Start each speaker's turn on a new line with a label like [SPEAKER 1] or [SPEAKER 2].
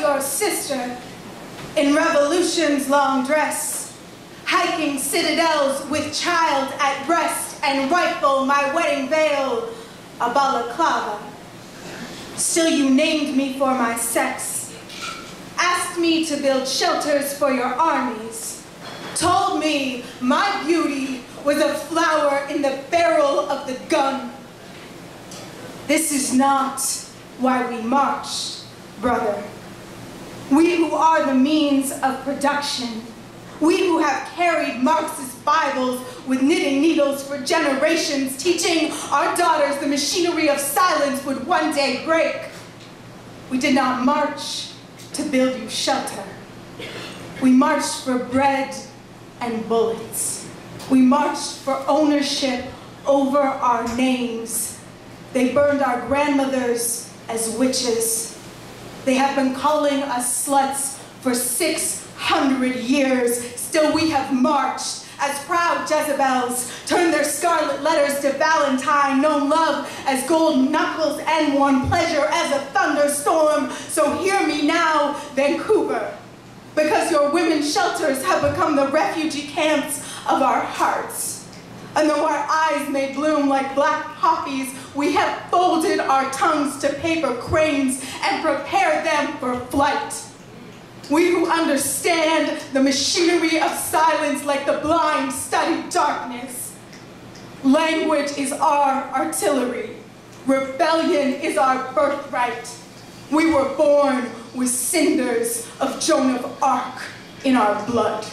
[SPEAKER 1] your sister in revolution's long dress, hiking citadels with child at breast and rifle my wedding veil, a balaclava. Still you named me for my sex, asked me to build shelters for your armies, told me my beauty was a flower in the barrel of the gun. This is not why we marched, brother. We who are the means of production, we who have carried Marxist Bibles with knitting needles for generations, teaching our daughters the machinery of silence would one day break. We did not march to build you shelter. We marched for bread and bullets. We marched for ownership over our names. They burned our grandmothers as witches. They have been calling us sluts for 600 years. Still we have marched as proud Jezebels turned their scarlet letters to Valentine, known love as gold knuckles and worn pleasure as a thunderstorm. So hear me now, Vancouver, because your women's shelters have become the refugee camps of our hearts. And though our eyes may bloom like black poppies, we have folded our tongues to paper cranes and prepared them for flight. We who understand the machinery of silence like the blind study darkness. Language is our artillery. Rebellion is our birthright. We were born with cinders of Joan of Arc in our blood.